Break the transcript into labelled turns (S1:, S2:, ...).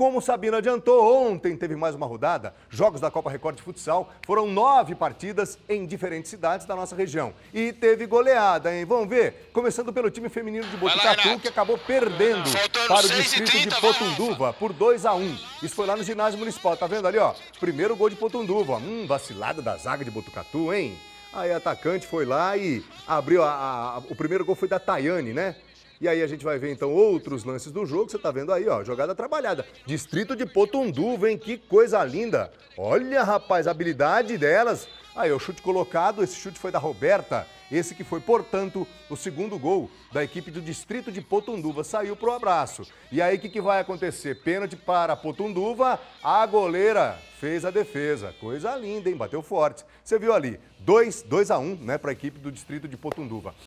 S1: como Sabina adiantou, ontem teve mais uma rodada. Jogos da Copa Record de Futsal. Foram nove partidas em diferentes cidades da nossa região. E teve goleada, hein? Vamos ver? Começando pelo time feminino de Botucatu, que acabou perdendo para o distrito de Potunduva por 2 a 1 Isso foi lá no ginásio municipal. Tá vendo ali, ó? Primeiro gol de Potunduva. Hum, vacilada da zaga de Botucatu, hein? Aí a atacante foi lá e abriu a, a, o primeiro gol foi da Tayane, né? E aí a gente vai ver então outros lances do jogo. Você tá vendo aí, ó, jogada trabalhada. Distrito de Potunduva, hein? Que coisa linda. Olha, rapaz, a habilidade delas. Aí, o chute colocado, esse chute foi da Roberta. Esse que foi, portanto, o segundo gol da equipe do distrito de Potunduva. Saiu pro abraço. E aí, o que, que vai acontecer? Pênalti para Potunduva, a goleira fez a defesa. Coisa linda, hein? Bateu forte. Você viu ali, 2 a 1 um, né, para a equipe do distrito de Potunduva.